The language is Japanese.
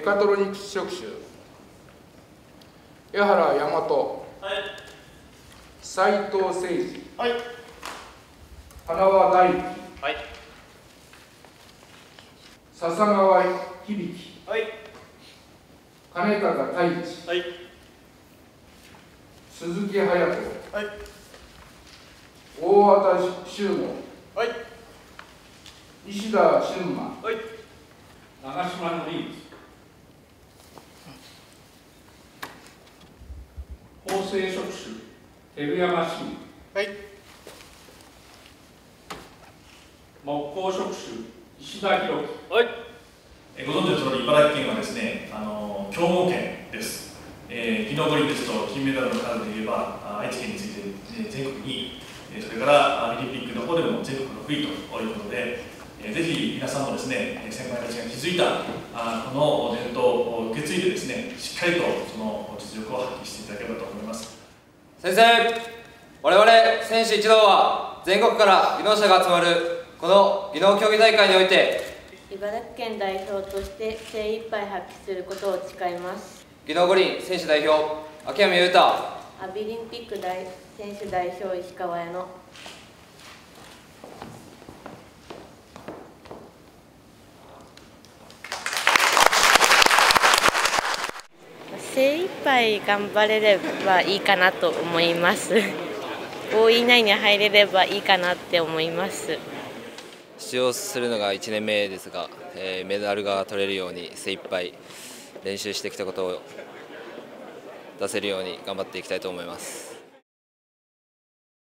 カトロニクス職種。江原大和。はい。斉藤誠二はい。花輪大樹。はい。笹川響。はい。金高太一。はい。鈴木隼人。はい。大和修吾。はい。石田俊馬。はい長島のリ法制職種照山新はい。木工職種石田博樹。はい。えーご存知の通り茨城県はですね、あの強豪県です。えー、技能五輪ですと金メダルの数で言えばあ愛知県について、えー全国2位、えーそれからあオリンピックの方でも全国6位ということで、えーぜひ皆さんもですね、えー先輩たちが築いたあこの伝統を受けっかりとその実力を発揮していただければと思います。先生我々選手一同は全国から技能者が集まるこの技能競技大会において茨城県代表として精一杯発揮することを誓います。技能五輪選手代表秋山裕太。アビリンピック大選手代表石川屋の精一杯頑張れればいいかなと思います。5位以内に入れればいいかなって思います。出場するのが1年目ですが、えーメダルが取れるように精一杯練習してきたことを出せるように頑張っていきたいと思います。